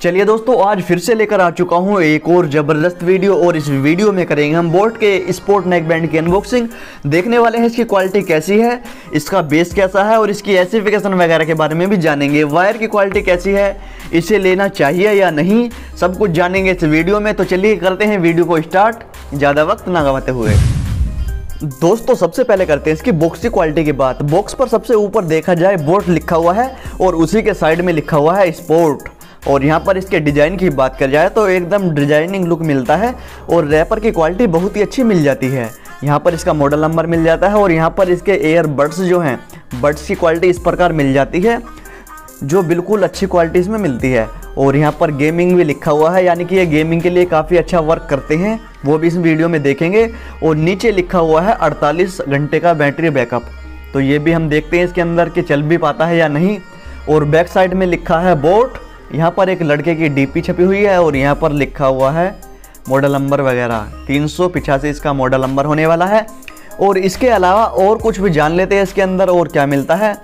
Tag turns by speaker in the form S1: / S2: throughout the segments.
S1: चलिए दोस्तों, आज फिर से लेकर आ चुका हूँ एक और ज़बरदस्त वीडियो और इस वीडियो में करेंगे हम बोट के स्पोर्ट नेक बैंड की अनबॉक्सिंग देखने वाले हैं इसकी क्वालिटी कैसी है, इसका बेस कैसा है और इसकी एसिफिकेशन वगैरह के बारे में भी जानेंगे। वायर की क्वालिटी कैसी है, इसे लेना चाहिए या नहीं, सब कुछ जानेंगे इस वीडियो में। तो चलिए करते हैं वीडियो को स्टार्ट ज़्यादा वक्त ना गवाते हुए। दोस्तों, सबसे पहले करते हैं इसकी बॉक्स की क्वालिटी की बात। बॉक्स पर सबसे ऊपर देखा जाए बोट लिखा हुआ है और उसी के साइड में लिखा हुआ है स्पोर्ट और यहाँ पर इसके डिज़ाइन की बात कर जाए तो एकदम डिज़ाइनिंग लुक मिलता है और रैपर की क्वालिटी बहुत ही अच्छी मिल जाती है। यहाँ पर इसका मॉडल नंबर मिल जाता है और यहाँ पर इसके एयर बड्स जो हैं बड्स की क्वालिटी इस प्रकार मिल जाती है, जो बिल्कुल अच्छी क्वालिटी इसमें मिलती है। और यहाँ पर गेमिंग भी लिखा हुआ है, यानी कि ये गेमिंग के लिए काफ़ी अच्छा वर्क करते हैं, वो भी इस वीडियो में देखेंगे। और नीचे लिखा हुआ है 48 घंटे का बैटरी बैकअप तो ये भी हम देखते हैं इसके अंदर कि चल भी पाता है या नहीं। और बैक साइड में लिखा है बोट यहाँ पर एक लड़के की डीपी छपी हुई है और यहाँ पर लिखा हुआ है मॉडल नंबर वगैरह। तीन सौ इसका मॉडल नंबर होने वाला है। और इसके अलावा और कुछ भी जान लेते हैं इसके अंदर और क्या मिलता है।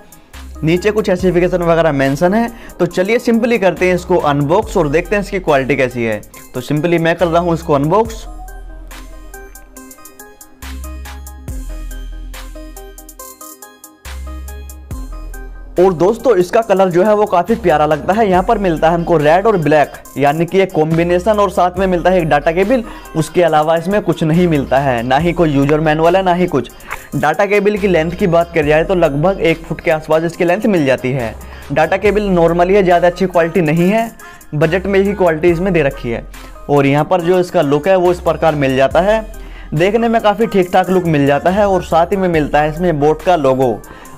S1: नीचे कुछ एसिफिकेशन वगैरह मेंशन है। तो चलिए सिंपली करते हैं इसको अनबॉक्स और देखते हैं इसकी क्वालिटी कैसी है। तो सिंपली मैं कर रहा हूँ इसको अनबॉक्स और दोस्तों, इसका कलर जो है वो काफ़ी प्यारा लगता है। यहाँ पर मिलता है हमको रेड और ब्लैक, यानी कि एक कॉम्बिनेशन और साथ में मिलता है एक डाटा केबिल। उसके अलावा इसमें कुछ नहीं मिलता है, ना ही कोई यूज़र मैनुअल है, ना ही कुछ। डाटा केबिल की लेंथ की बात कर जाए तो लगभग एक फुट के आसपास इसकी लेंथ मिल जाती है। डाटा केबिल नॉर्मली है, ज़्यादा अच्छी क्वालिटी नहीं है। बजट में ही क्वालिटी इसमें दे रखी है। और यहाँ पर जो इसका लुक है, वो इस प्रकार मिल जाता है। देखने में काफ़ी ठीक ठाक लुक मिल जाता है और साथ ही में मिलता है इसमें बोट का लोगो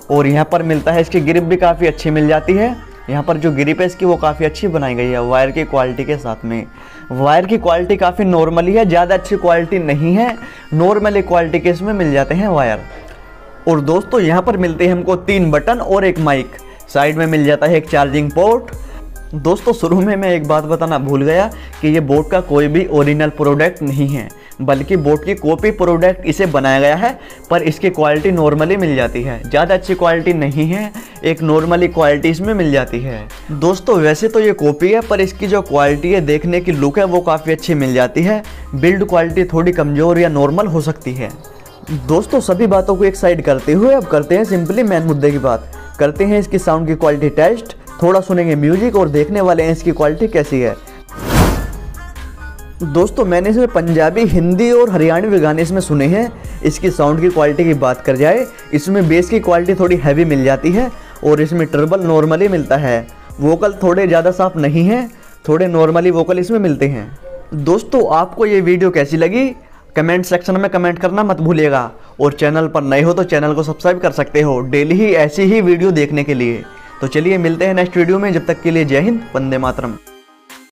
S1: और यहाँ पर मिलता है, इसकी ग्रिप भी काफ़ी अच्छी मिल जाती है। यहाँ पर जो ग्रिप है, इसकी वो काफ़ी अच्छी बनाई गई है वायर की क्वालिटी के साथ में। वायर की क्वालिटी काफ़ी नॉर्मली है, ज़्यादा अच्छी क्वालिटी नहीं है। नॉर्मली क्वालिटी के इसमें मिल जाते हैं वायर और दोस्तों, यहाँ पर मिलते हैं हमको तीन बटन और एक माइक साइड में मिल जाता है एक चार्जिंग पोर्ट दोस्तों, शुरू में मैं एक बात बताना भूल गया कि ये बोट का कोई भी ओरिजिनल प्रोडक्ट नहीं है, बल्कि बोट की कॉपी प्रोडक्ट इसे बनाया गया है, पर इसकी क्वालिटी नॉर्मली मिल जाती है। ज़्यादा अच्छी क्वालिटी नहीं है, एक नॉर्मली क्वालिटी इसमें मिल जाती है। दोस्तों, वैसे तो ये कॉपी है, पर इसकी जो क्वालिटी है, देखने की लुक है, वो काफ़ी अच्छी मिल जाती है। बिल्ड क्वालिटी थोड़ी कमज़ोर या नॉर्मल हो सकती है। दोस्तों, सभी बातों को एक साइड करते हुए अब करते हैं सिंपली मेन मुद्दे की बात। करते हैं इसकी साउंड की क्वालिटी टेस्ट थोड़ा सुनेंगे म्यूज़िक और देखने वाले हैं इसकी क्वालिटी कैसी है। दोस्तों, मैंने इसमें पंजाबी, हिंदी और हरियाणवी गाने इसमें सुने हैं। इसकी साउंड की क्वालिटी की बात कर जाए, इसमें बेस की क्वालिटी थोड़ी हैवी मिल जाती है और इसमें ट्रबल नॉर्मली मिलता है। वोकल थोड़े ज़्यादा साफ़ नहीं हैं, थोड़े नॉर्मली वोकल इसमें मिलते हैं। दोस्तों, आपको ये वीडियो कैसी लगी? कमेंट सेक्शन में कमेंट करना मत भूलिएगा और चैनल पर नए हो तो चैनल को सब्सक्राइब कर सकते हो। डेली ही ऐसी ही वीडियो देखने के लिए। तो चलिए मिलते हैं नेक्स्ट वीडियो में, जब तक के लिए जय हिंद, वंदे मातरम।